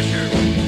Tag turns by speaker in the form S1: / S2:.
S1: pressure.